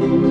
you.